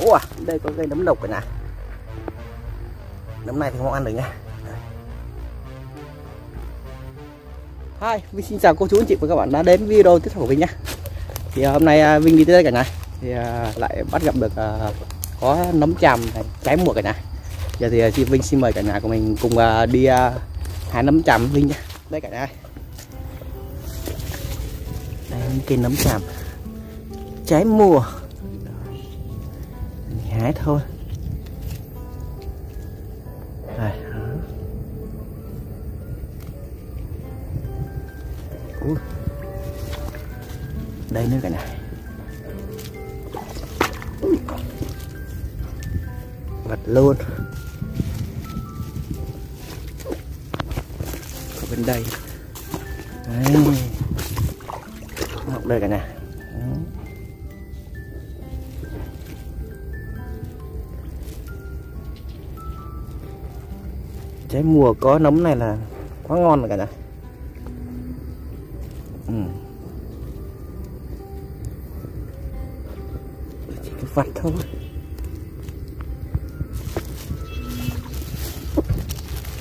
Ủa, đây có cây nấm độc cả nhà Nấm này thì không ăn được nha. Hi, Vinh xin chào cô chú anh chị và các bạn đã đến video tiếp theo của Vinh nhé. Thì à, hôm nay à, Vinh đi tới đây cả nhà. Thì à, lại bắt gặp được có nấm tràm trái mùa cả nhà. Giờ thì chị Vinh xin mời cả nhà của mình cùng đi hái nấm tràm Vinh nhé. Đây cả nhà. Đây cây nấm tràm Trái mùa hái thôi. Đây, đó. Ui. đây nữa cả nhà. Vật luôn. Ở bên đây. Đây đây cả nhà. Trái mùa có nấm này là quá ngon rồi cả nhà. Ừ. chỉ cái vặt thôi.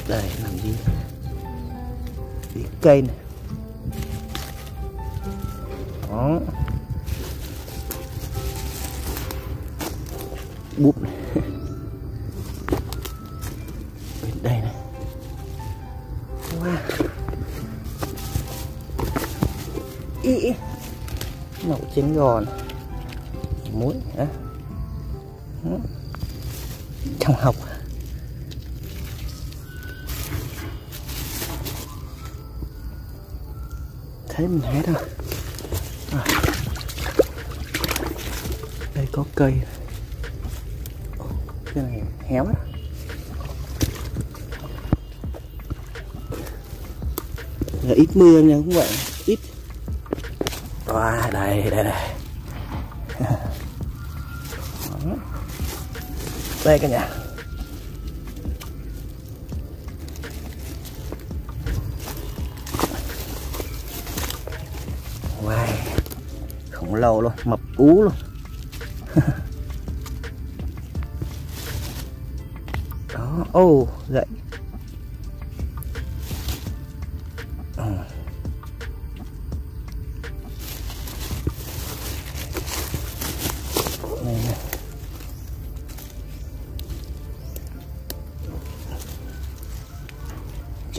Đây, làm gì? Bị cây này. Đó. Búp này. Ý, ý. nấu trứng giòn. Muối á trong học. Thấy mình hết rồi. À. đây có cây. Cái này héo đó là ít mưa nha cũng vậy ít wow, đây đây đây đây cả nhà. Wow khổng lồ luôn mập ú luôn. Đó ô oh, dậy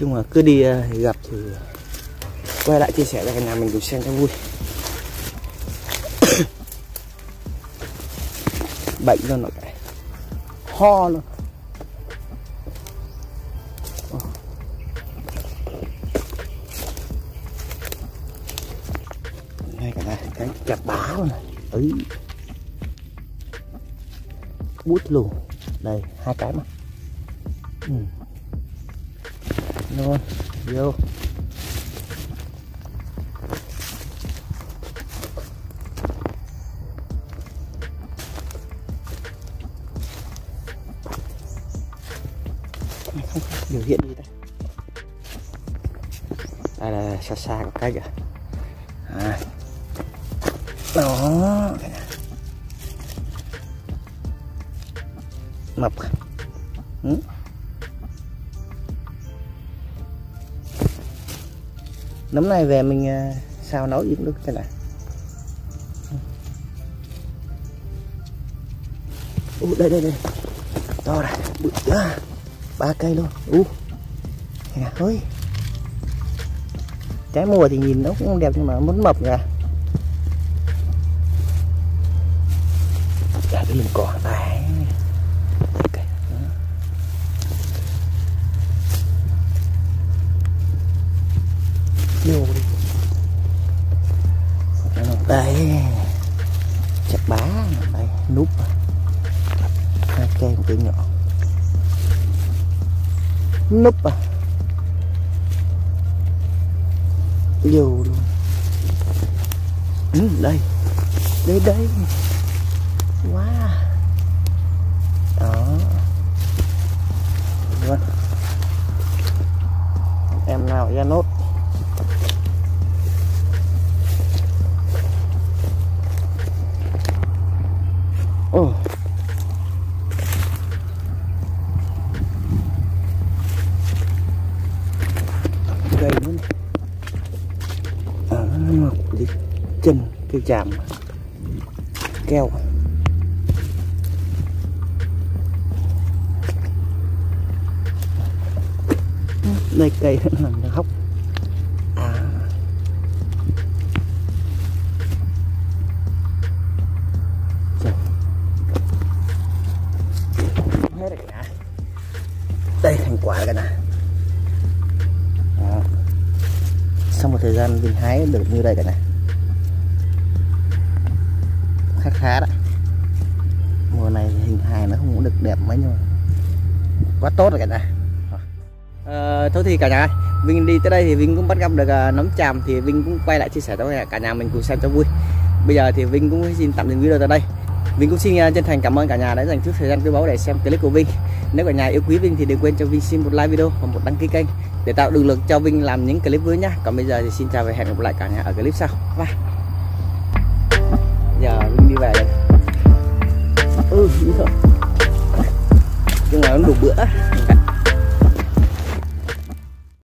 chung là cứ đi ờ, gặp thì quay lại chia sẻ cho cả nhà mình cùng xem cho vui. Bệnh luôn rồi cái ho luôn. Ờ. Ngay cả này cái chặt bá luôn này. Ấy bút lù đây, hai cái mà. Ừ luôn vô. Không biểu hiện gì đây. Đây là xa xa có cái kìa à. đó. Mập. Ừ. nấm này về mình à, xào nấu gì cũng được cái này. Ủa, đây đây đây. To này bự quá. Ba cây luôn. U nhà ơi trái mùa thì nhìn nó cũng đẹp nhưng mà muốn mập kìa dạ, để cái lưng cỏ này vô đi đây chặt bá đây núp hai cây một cây nhỏ. Núp à. Dù luôn. Ừ, đây. Đây đây. Quá. Wow đó luôn em nào ra nốt. đến ở một cái chân cái chạm keo. Đây, cây nó hóc. À. Hết rồi cả đây, thành quả rồi cả nè sau một thời gian mình hái được như đây cả nhà khá khá đó mùa này hình hài nó không được đẹp mấy nhưng mà quá tốt rồi cả nhà à, thôi thì cả nhà ơi, Vinh đi tới đây thì Vinh cũng bắt gặp được à, nấm tràm thì Vinh cũng quay lại chia sẻ cho cả nhà mình cùng xem cho vui. Bây giờ thì Vinh cũng xin tạm dừng video tại đây. Vinh cũng xin à, chân thành cảm ơn cả nhà đã dành chút thời gian quý báu để xem clip của Vinh. Nếu cả nhà yêu quý Vinh thì đừng quên cho Vinh xin một like video và một đăng ký kênh để tạo động lực cho Vinh làm những clip mới nhá. Còn bây giờ thì xin chào và hẹn gặp lại cả nhà ở clip sau. Bye. Giờ Vinh đi về đây. Ừ, đi thôi. Nhưng mà nó đủ bữa.